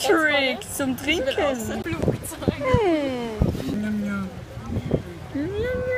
Trick zum Trinken. Hm.